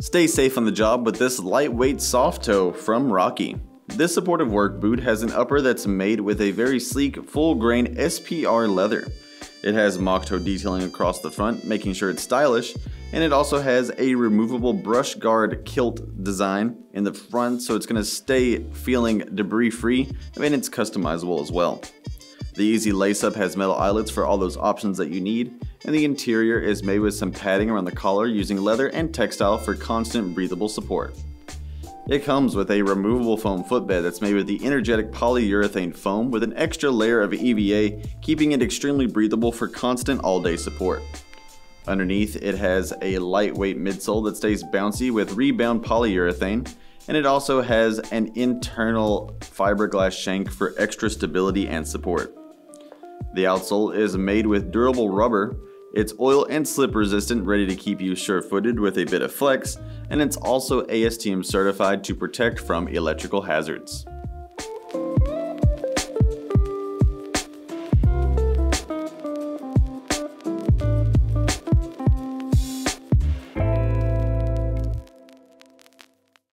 Stay safe on the job with this lightweight soft toe from Rocky. This supportive work boot has an upper that's made with a very sleek full grain SPR leather. It has mock toe detailing across the front, making sure it's stylish, and it also has a removable brush guard kilt design in the front so it's going to stay feeling debris free and it's customizable as well. The easy lace up has metal eyelets for all those options that you need, and the interior is made with some padding around the collar using leather and textile for constant breathable support. It comes with a removable foam footbed that's made with the energetic polyurethane foam with an extra layer of EVA, keeping it extremely breathable for constant all-day support. Underneath, it has a lightweight midsole that stays bouncy with rebound polyurethane, and it also has an internal fiberglass shank for extra stability and support. The outsole is made with durable rubber it's oil and slip resistant, ready to keep you sure-footed with a bit of flex, and it's also ASTM certified to protect from electrical hazards.